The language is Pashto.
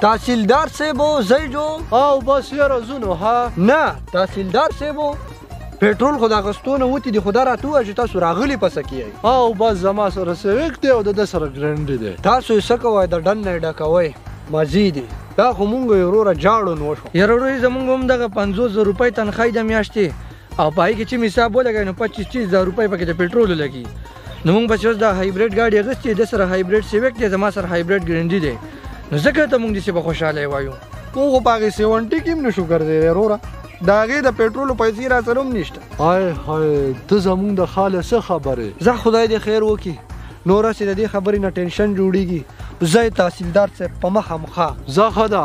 تحصیلدار صاحب زی جو او بس یاره زونو ها نه تحصیلدار صاحب پټرول خو دا غستونه وتی دی خدا راتو چې تاسو راغلی پس کیای او بس زما سره سویک دی او د سره ګرند دی تاسو یې سکوای د ډن نه ډکوي مزي دی دا خو مونږ یو وروره جاړو نو شو یره وروره زمونږ هم دغه 50000 روپۍ تنخواه د میاشتې او پای کې چې حساب ولګای نو 25 30000 روپۍ پکې د پټرول لګي نو موږ به چې اوس دا هایبریډ ګاډي اخیستې ده سره هایبریډ سیویک دی زما سره هایبریډ ګرینډي دی نو ځکه ته موږ داسې به خوشحاله وایو موږ خو په هغې سیونټي کې هم نشو ګرځېدی وروره د هغې د پټرولو پیسې را سره هم نشته های های ته زموږ د خاله څه خبرې زه خدای دې خیر وکړي نور چې د دې خبرې نه ټینشن جوړیږي زه تحصیلدار صاحب په مخه مخه زه ښه ده